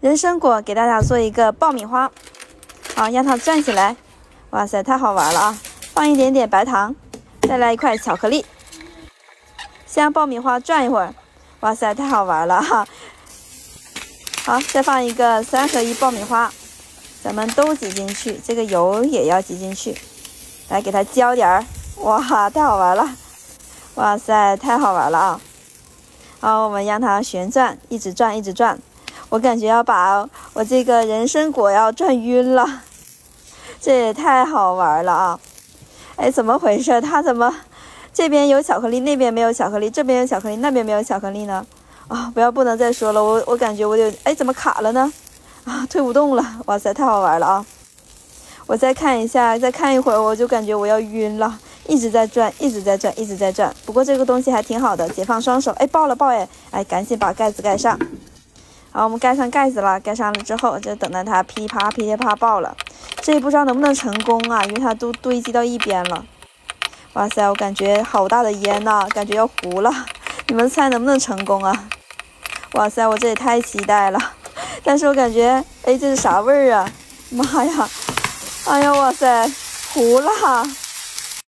人参果给大家做一个爆米花，好，让它转起来。哇塞，太好玩了啊！放一点点白糖，再来一块巧克力，先让爆米花转一会儿。哇塞，太好玩了哈！好，再放一个三合一爆米花，咱们都挤进去，这个油也要挤进去，来给它浇点儿。哇，太好玩了！哇塞，太好玩了啊！好，我们让它旋转，一直转，一直转。我感觉要把我这个人参果要转晕了，这也太好玩了啊！哎，怎么回事？它怎么这边有巧克力，那边没有巧克力？这边有巧克力，那边没有巧克力呢？啊，不要，不能再说了。我我感觉我有，哎，怎么卡了呢？啊，推不动了。哇塞，太好玩了啊！我再看一下，再看一会儿，我就感觉我要晕了，一直在转，一直在转，一直在转。不过这个东西还挺好的，解放双手。哎，爆了爆哎！哎，赶紧把盖子盖上。好，我们盖上盖子了，盖上了之后就等待它噼啪噼里啪爆了。这也不知道能不能成功啊？因为它都堆积到一边了。哇塞，我感觉好大的烟呐，感觉要糊了。你们猜能不能成功啊？哇塞，我这也太期待了。但是我感觉，哎，这是啥味儿啊？妈呀！哎呀，哇塞，糊了。